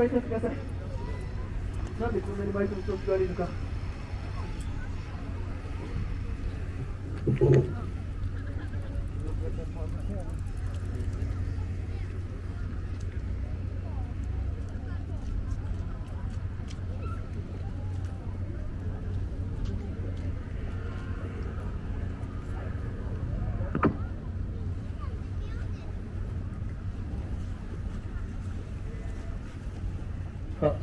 解させてください。なんでこんなにトの調子が悪いのか。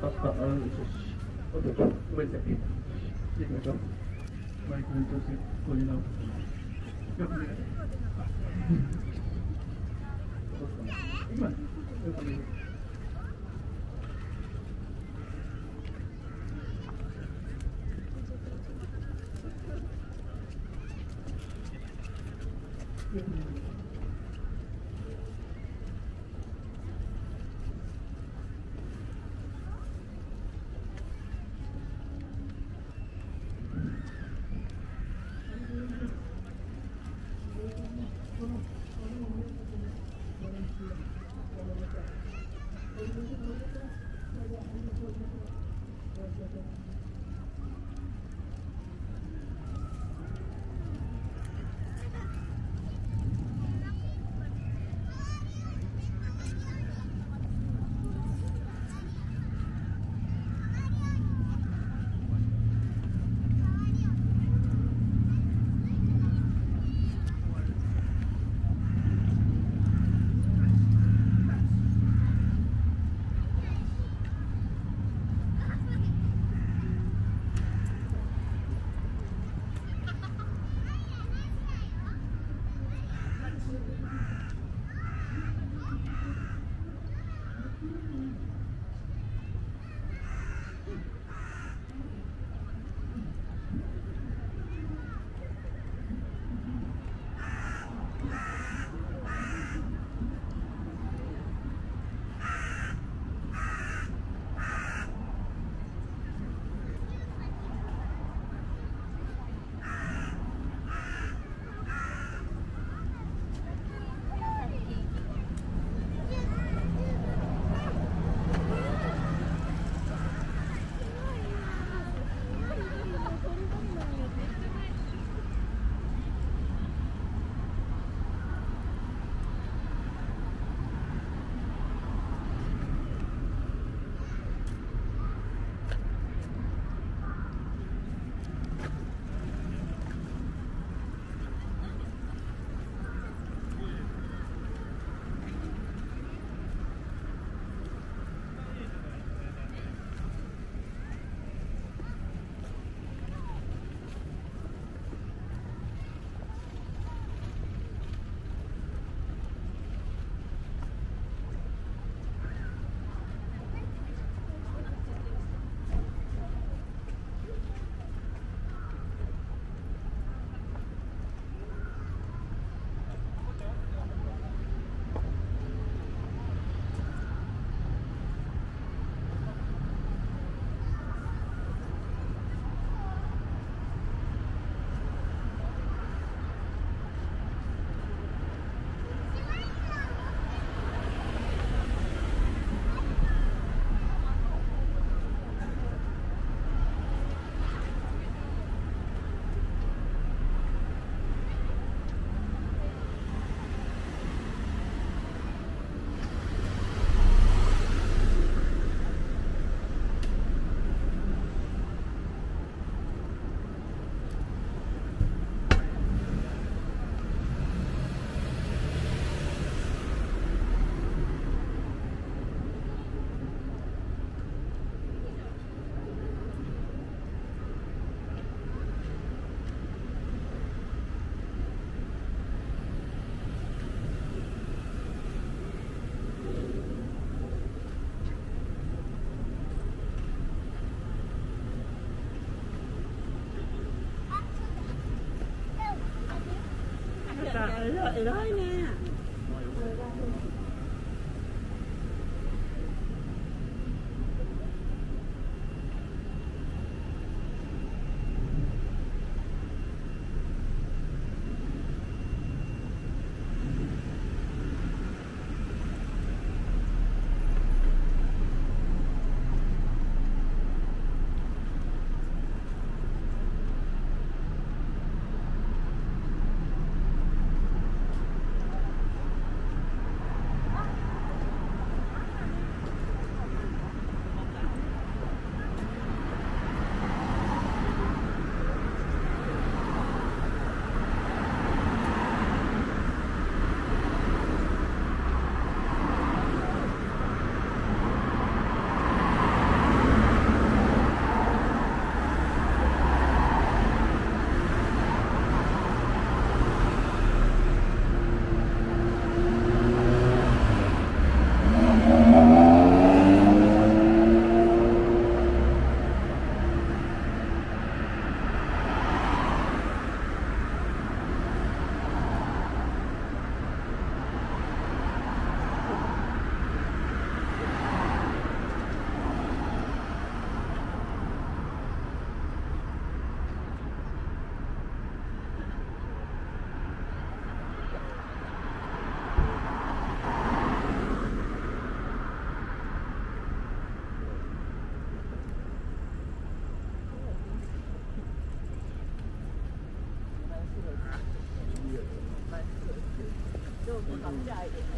マイクの調整、これな。偉いね。偉いね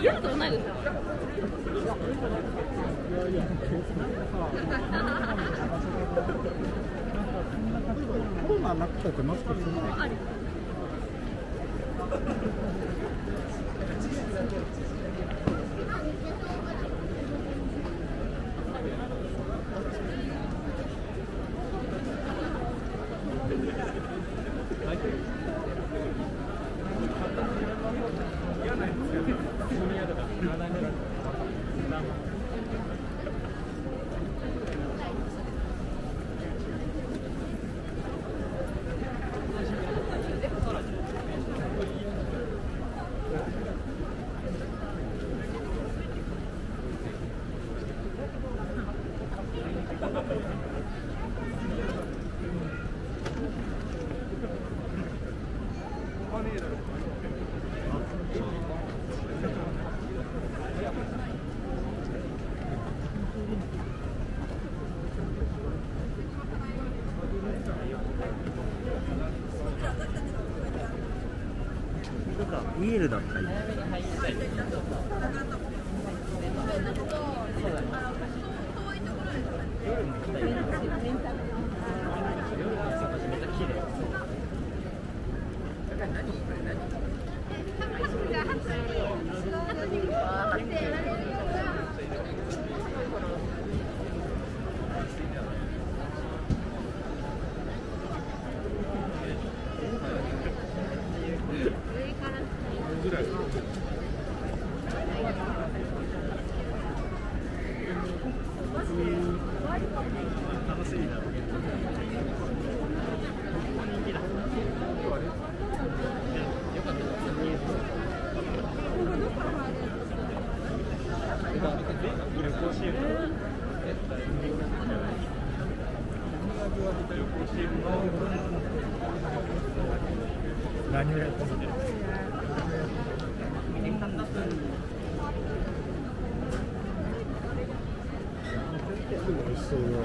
嫌といです。コロナなくたってマスクするのありイエールだっ何をやってんの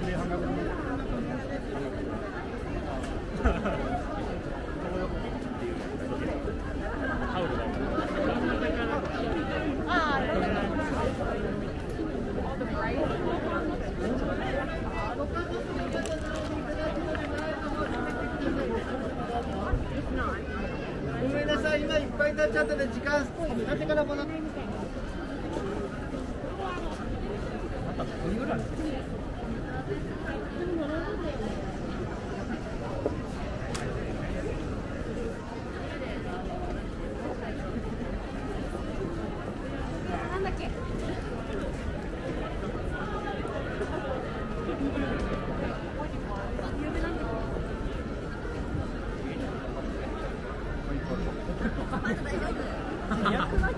ごめんなさい、今いっぱいになっちゃったんで、時間経ってからもらって。なん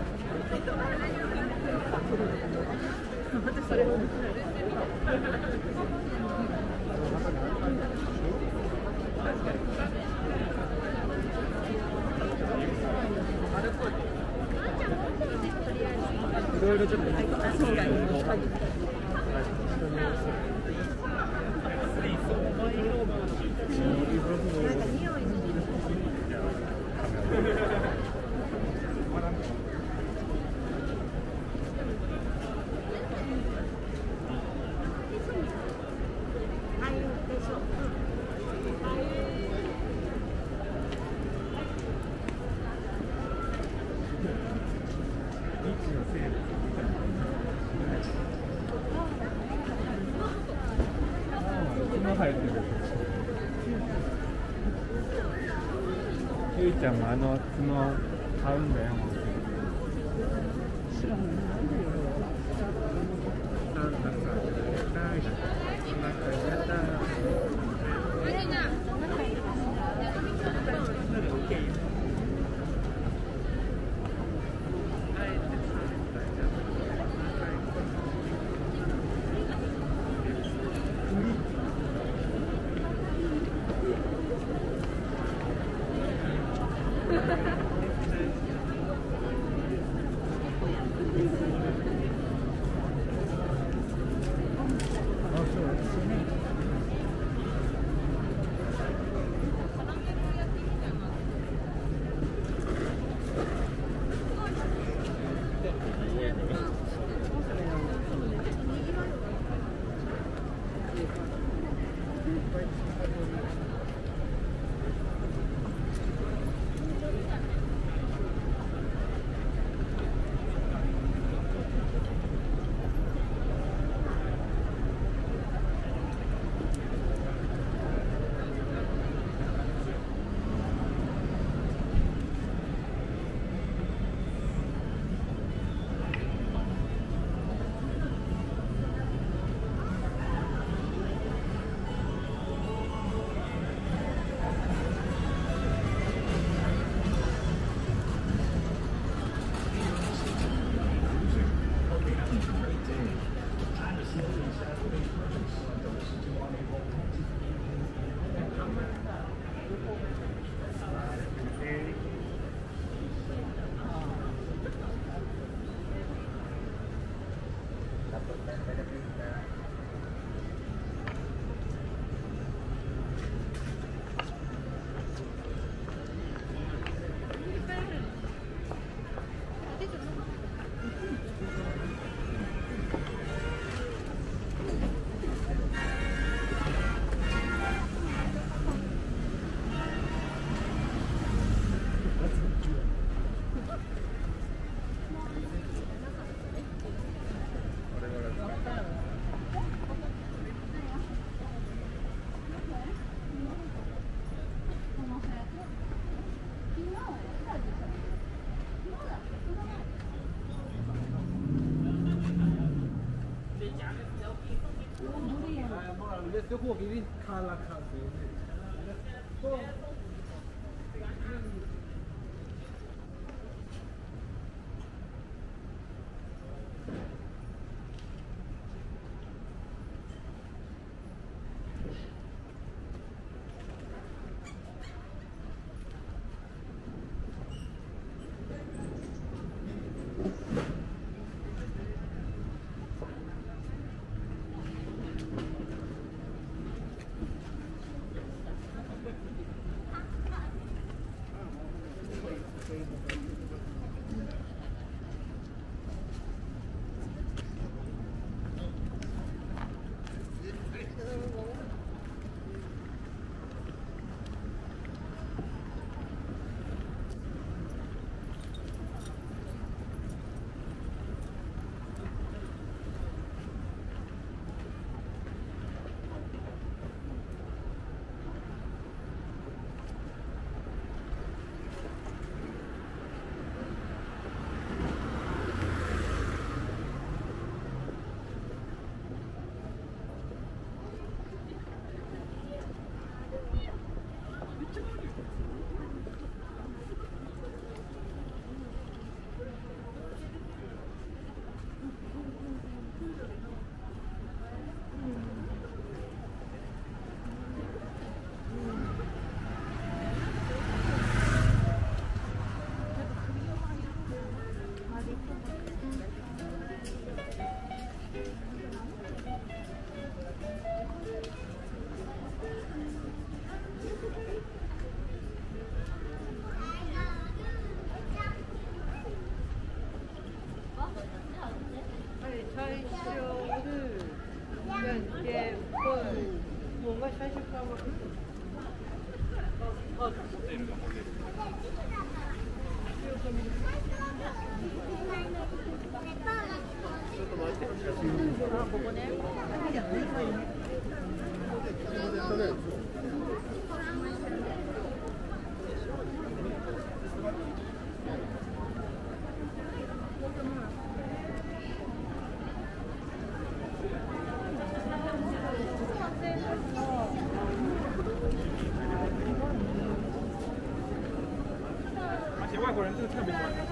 だっけ。いろいろちょっとあ生えてる。ゆいちゃんもあの角買うんだよ。知らない。Thank you. Yeah. Yeah. Yeah. Yeah. Yeah. Yeah. Yeah. 人就特别多。